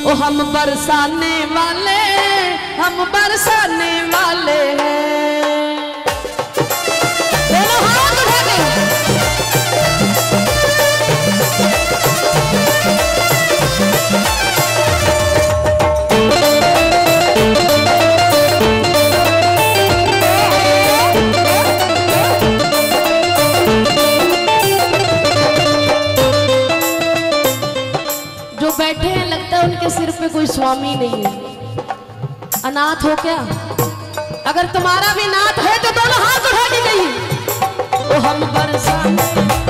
ओ हम बरसाने वाले हम बरसाने वाले हैं। कोई स्वामी नहीं है। अनाथ हो क्या? अगर तुम्हारा भी नाथ है तो दोनों हाथ उठा दी गई तो हम बरसा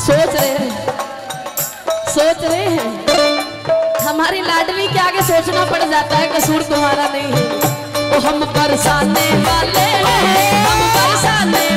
सोच रहे हैं। सोच रहे हैं। हमारी लाडली के आगे सोचना पड़ जाता है, कसूर तुम्हारा नहीं है। वो हम बरसाने वाले हैं, हम बरसाने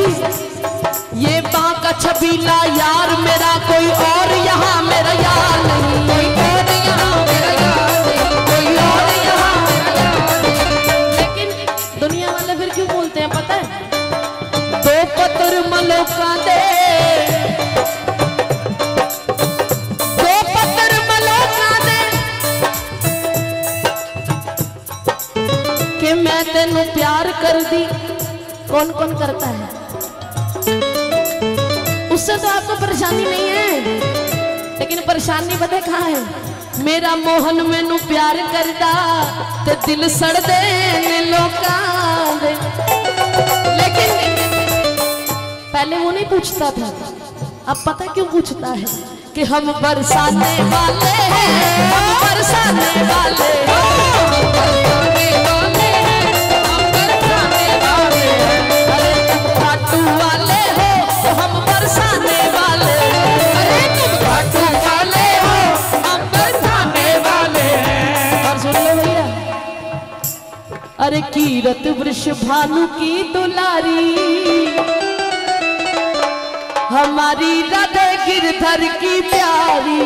नहीं ये बांका छबीला यार, मेरा कोई और यहाँ, मेरा यार नहीं। कोई और यहाँ कोई और यहाँ लेकिन दुनिया वाले फिर क्यों बोलते हैं, पता है? दो पत्र मैं तेन प्यार कर दी। कौन कौन करता है? परेशानी नहीं है। लेकिन परेशानी पता कहा है? मेरा मोहन मैनु प्यार करता ते दिल सड़ दे दे। लेकिन पहले वो नहीं पूछता था। अब पता क्यों पूछता है? कि हम बरसाने वाले हैं, हम बरसाने वाले हैं। हम बरसाने हर कीरत वृष भानु की दुलारी। हमारी राधे गिरधर की प्यारी।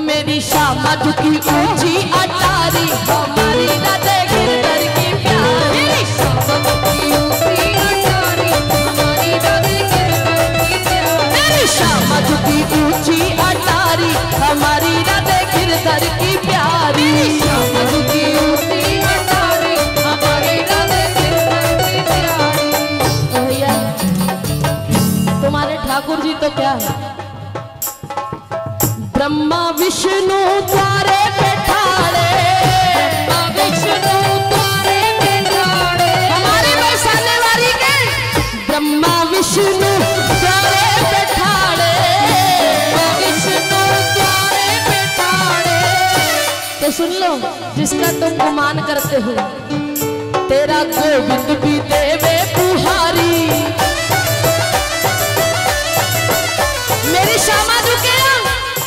मेरी शाम झुकी ऊँची अटारी। ब्रह्मा विष्णु तो सुन लो, जिसका तुम गुमान करते हो, तेरा गोविंद भी देवे पुहारी। मेरी श्यामा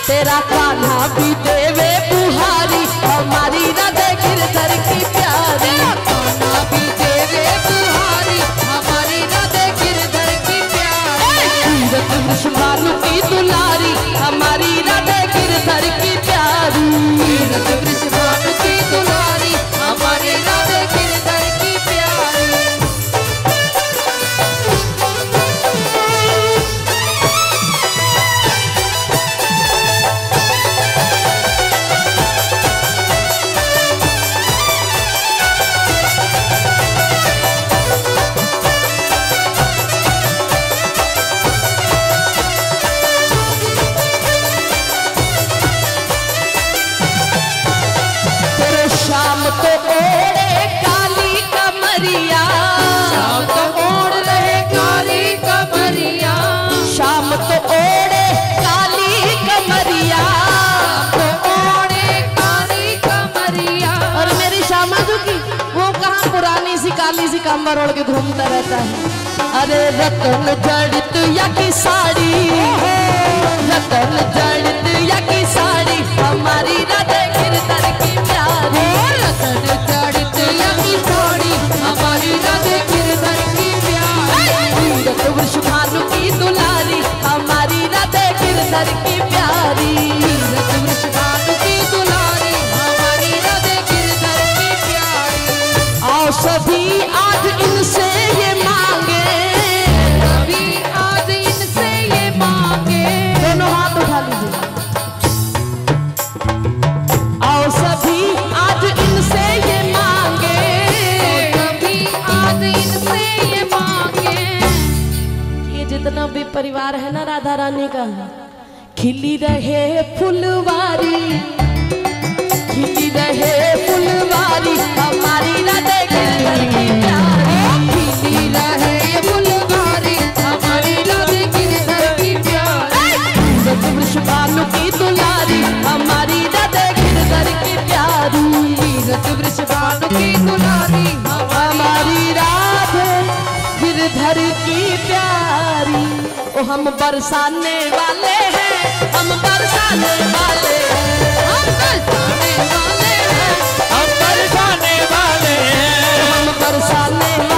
तेरा कान्हा भी देवे सर की प्यारी। सभी आज इनसे ये मांगे। सभी आज इनसे ये मांगे। दोनों हाथ उठा लीजिए। आओ सभी आज इनसे ये मांगे। सभी आज इनसे ये मांगे। ये जितना भी परिवार है ना राधा रानी का खिली रहे फुलवारी। खिली रहे फुलवारी, हमारी राधे देखे रहे। हमारी की प्यारी बालू की हमारी गिरधर की प्यारी। बालू की हमारी गिरधर की प्यारी। हम बरसाने वाले बरसाने वाले हैं। हम बरसाने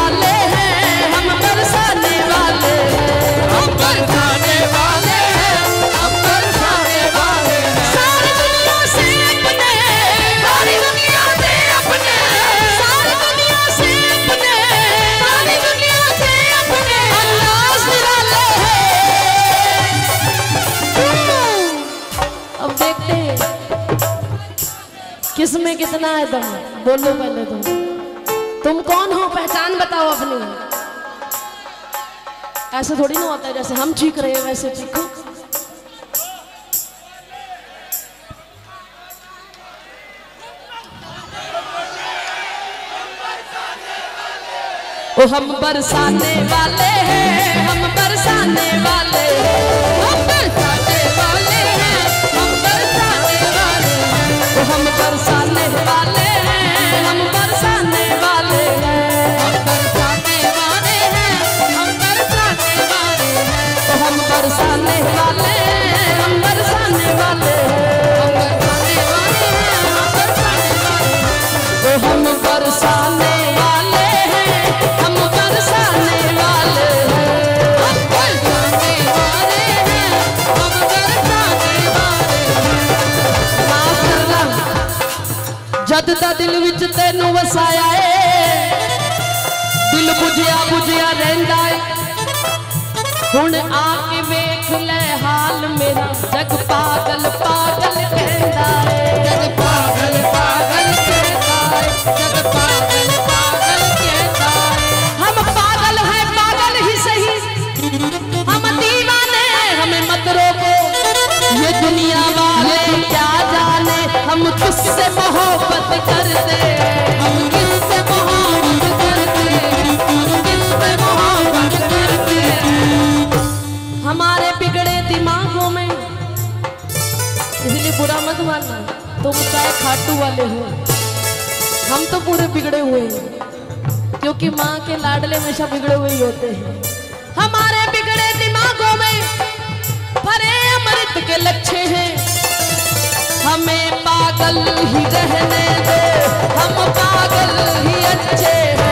किसमें कितना है दम बोलो पहले तुम। तुम कौन हो? पहचान बताओ अपनी। ऐसे थोड़ी ना होता है जैसे हम चीख रहे हैं। वैसे चीखो हम बरसाने वाले हैं, हम बरसाने वाले ਵਸਾਇਆ ਏ ਦਿਲ ਬੁਝਿਆ ਬੁਝਿਆ ਰਹਿੰਦਾ ਏ ਹੁਣ ਆ ਕੇ ਵੇਖ ਲੈ ਹਾਲ ਮੇਰਾ ਜਗ ਪਾਗਲ ਪਾਗਲ तुम चाहे खाटू वाले हो, हम तो पूरे बिगड़े हुए हैं, क्योंकि माँ के लाडले हमेशा बिगड़े हुए ही होते हैं। हमारे बिगड़े दिमागों में भरे अमृत के लच्छे हैं। हमें पागल ही रहने दो, हम पागल ही अच्छे हैं।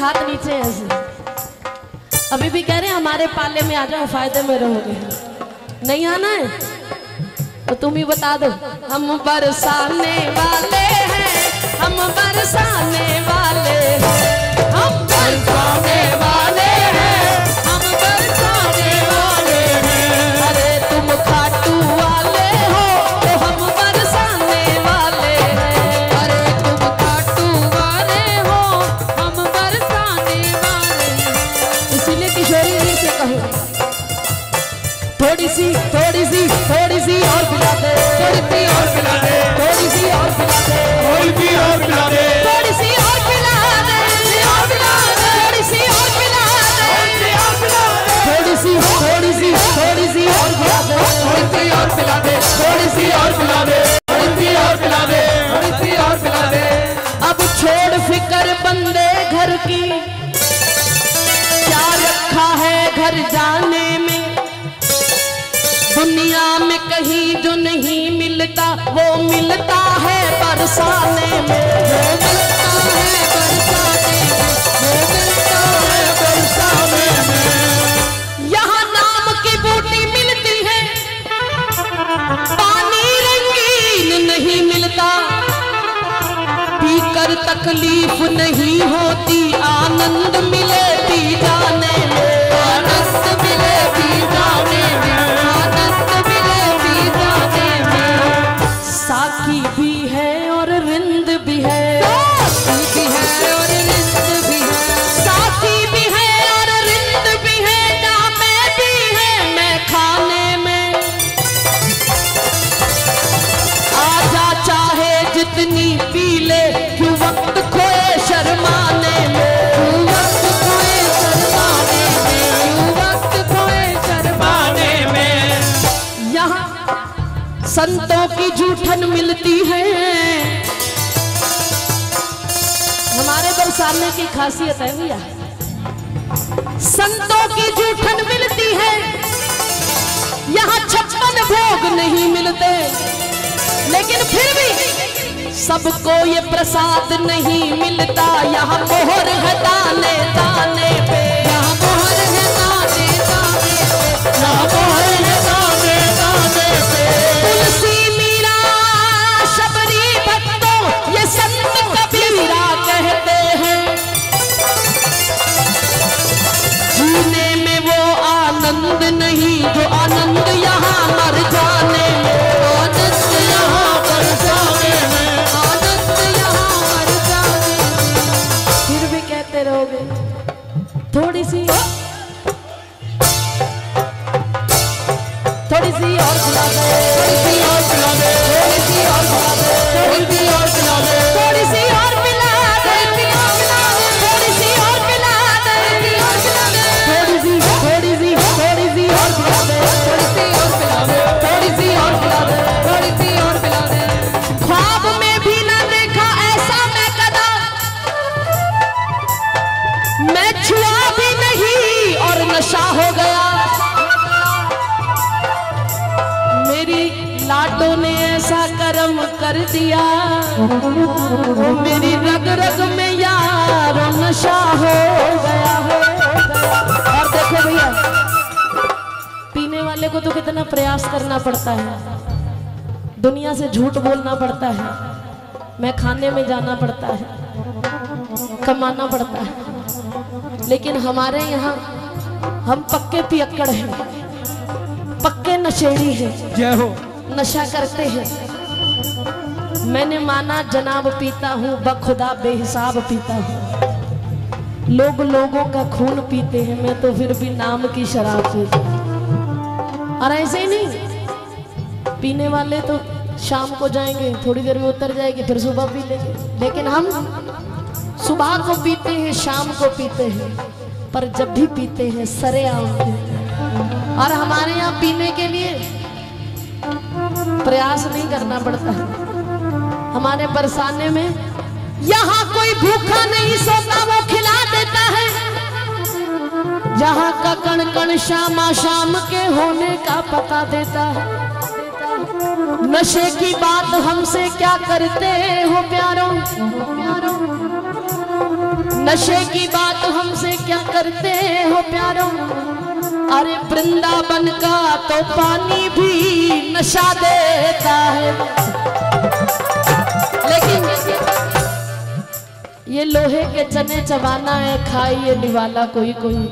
हाथ नीचे ऐसे अभी भी कह रहे हैं, हमारे पाले में आ जाओ, फ़ायदे में रहोगे। नहीं आना है? तो तुम ही बता दो। हम बरसाने वाले हैं, हम बरसाने वाले हैं। हम बरसाने वाले थोड़ी सी थोड़ी सी थोड़ी सी और पिला दे थोड़ी सी और पिला दे थोड़ी सी और पिला दे कोई भी और पिला दे थोड़ी सी और पिला दे थोड़ी सी और पिला दे थोड़ी सी थोड़ी सी थोड़ी सी और पिला दे थोड़ी सी और पिला दे थोड़ी सी और पिला दे थोड़ी सी और पिला दे थोड़ी सी और पिला दे अब छोड़ फिकर बंदे घर की क्या रखा है घर जाने में दुनिया में कहीं जो नहीं मिलता, वो मिलता है बरसाने में। यहाँ नाम की बूटी मिलती है। पानी रंगीन नहीं मिलता। पीकर तकलीफ़ नहीं होती, आनंद मिले जूठन मिलती है। हमारे बरसाने की खासियत है भैया। संतों की जूठन मिलती है। यहाँ छप्पन भोग नहीं मिलते। लेकिन फिर भी सबको ये प्रसाद नहीं मिलता। यहाँ मोहर है दाने दाने पे। करना पड़ता है। दुनिया से झूठ बोलना पड़ता है। मैं खाने में जाना पड़ता है। कमाना पड़ता है। लेकिन हमारे यहाँ हम पक्के पियक्कड़ हैं। पक्के नशेड़ी हैं। जय हो। नशा करते हैं। मैंने माना जनाब पीता हूँ बखुदा बेहिसाब पीता हूँ। लोग लोगों का खून पीते हैं मैं तो फिर भी नाम की शराब पीता हूँ और ऐसे ही नहीं। पीने वाले तो शाम को जाएँगे, थोड़ी देर में उतर जाएगी, फिर सुबह पी लेंगे। लेकिन हम सुबह को पीते हैं, शाम को पीते हैं, पर जब भी पीते हैं, सरे हैं और हमारे यहाँ पीने के लिए प्रयास नहीं करना पड़ता। हमारे बरसाने में यहाँ कोई भूखा नहीं सोता, वो खिला देता है। यहाँ का कण कण श्यामा शाम के होने का पता देता है। नशे की बात हमसे क्या करते हो प्यारों? नशे की बात हमसे क्या करते हो प्यारों? अरे वृंदावन का तो पानी भी नशा देता है। लेकिन ये लोहे के चने चबाना है, खाइए निवाला कोई कोई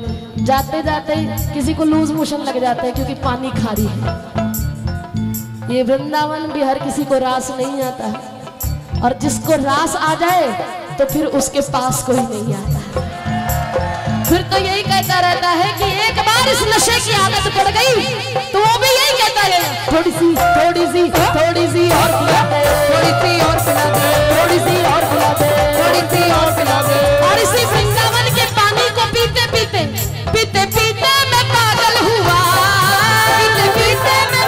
जाते जाते किसी को लूज मोशन लग जाता है क्योंकि पानी खारी है। ये वृंदावन भी हर किसी को रास नहीं आता। और जिसको रास आ जाए तो फिर उसके पास कोई नहीं आता। फिर तो यही कहता रहता है कि एक बार इस नशे की आदत पड़ गई तो वो भी यही कहता है। थोड़ी सी थोड़ी सी थोड़ी सी और पिला दे। थोड़ी सी और पिला दे। थोड़ी सी और पिला दे। थोड़ी सी और पिला दे। और इसी वृंदावन के पानी को पीते पीते मैं पागल हुआ।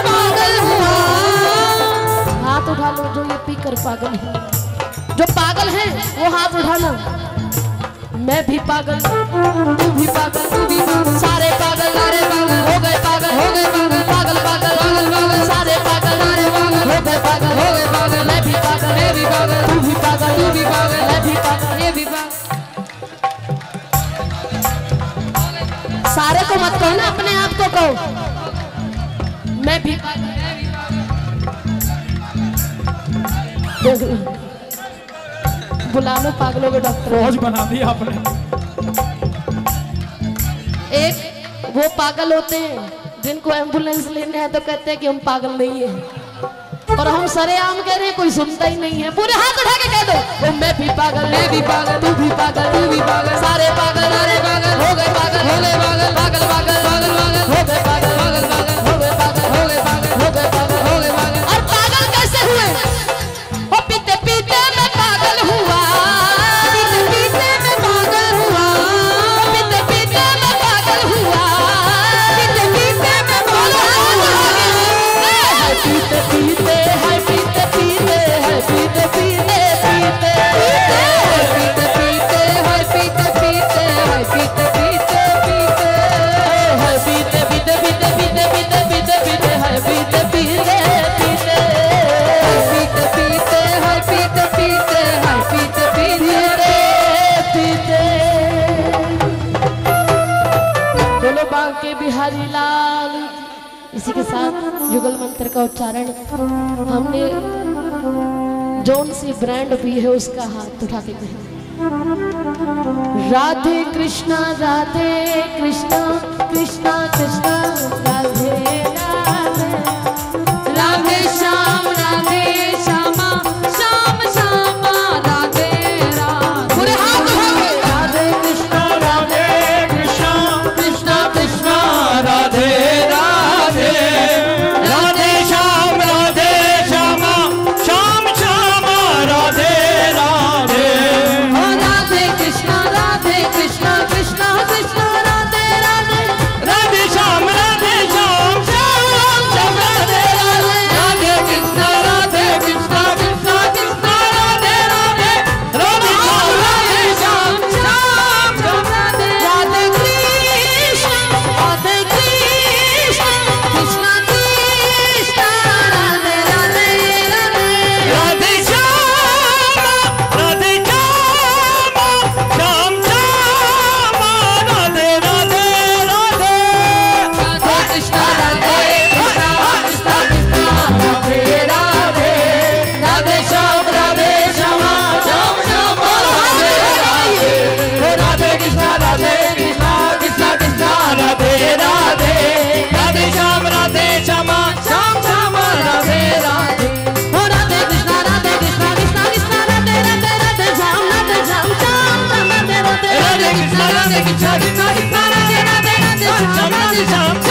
पागल हुआ। हाथ उठा लो जो ये पीकर पागल है। जो पागल है, वो हाथ उठाना मैं भी पागल, तू भी पागल, तू भी पागल। सारे कहो ना अपने आप को कहो। मैं भी। बुला लो पागलों के डॉक्टर। फौज बना दी आपने। एक वो पागल होते हैं जिनको एंबुलेंस लेने है तो कहते हैं कि हम पागल नहीं है। और हम सरेआम कह रहे हैं, कोई सुनता ही नहीं है। पूरे हाथ उठा के कह दो, ओ, मैं भी पागल, मैं भी पागल, तू भी पागल, तू भी पागल, सारे पागल सारे पागल, हो गए पागल, हो गए पागल पागल पागल पागल पागल, हो गए जोन सी ब्रांड भी है उसका हाथ उठा के कहें राधे कृष्णा राधे कृष्णा कृष्णा कृष्णा राधे राधे राधे श्याम दिशा दिशा दिशा दिशा दिशा दिशा दिशा